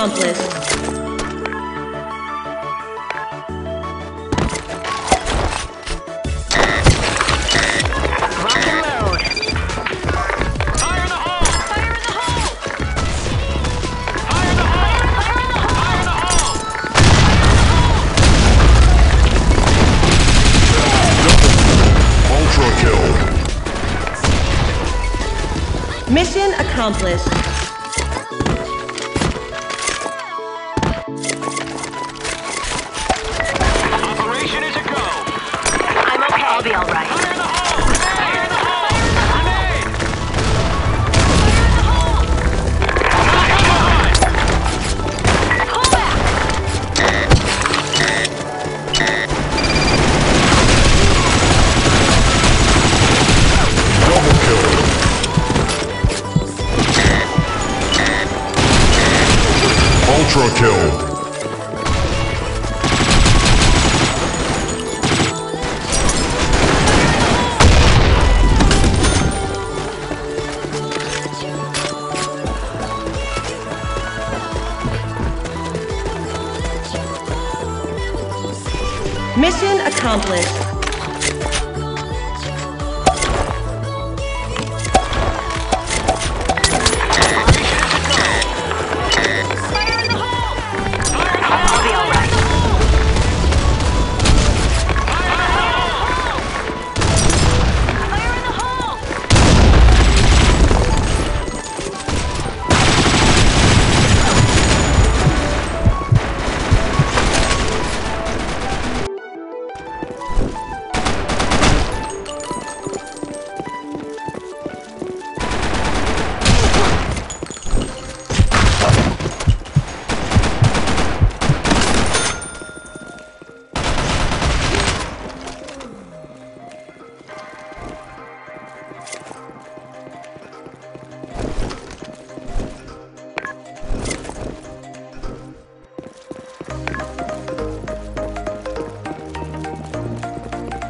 accomplished. Mission accomplished. Ultra kill. Mission accomplished.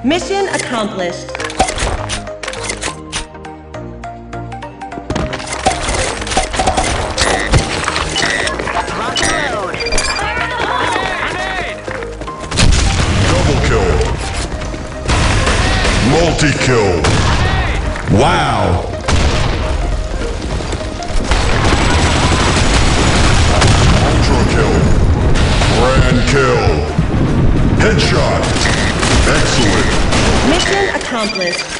Mission accomplished. Double kill. Multi-kill. Wow! Ultra kill. Grand kill. Headshot. Excellent. Mission accomplished.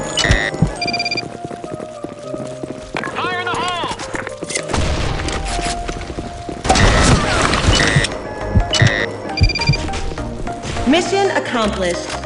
Mission accomplished.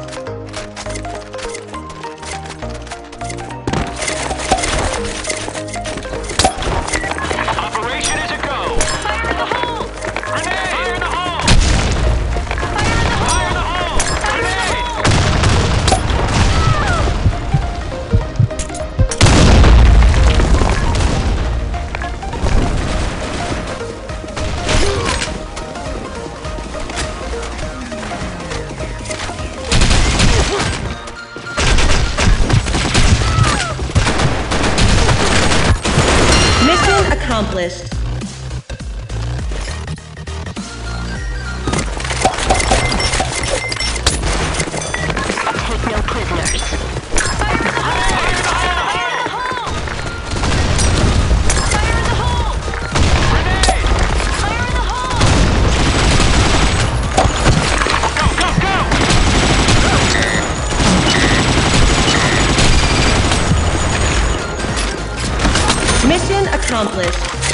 accomplished. Accomplished.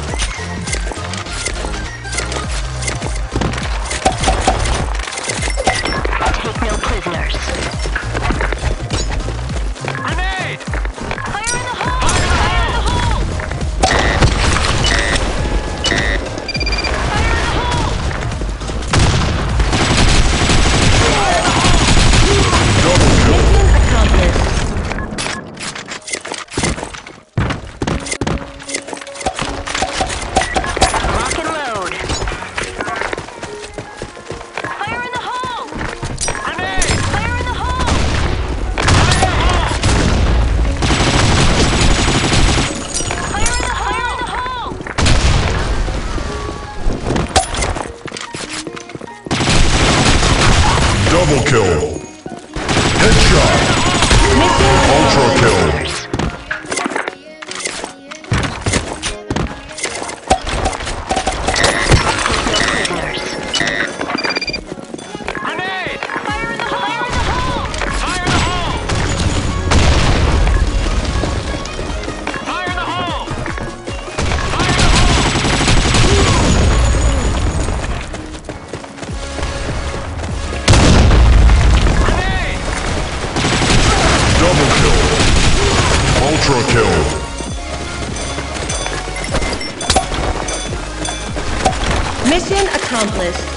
Double kill. Headshot. Ultra kill. Mission accomplished.